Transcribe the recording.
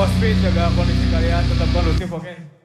Mospit, jaga kondisi kalian tetap kondusif, oke? Okay?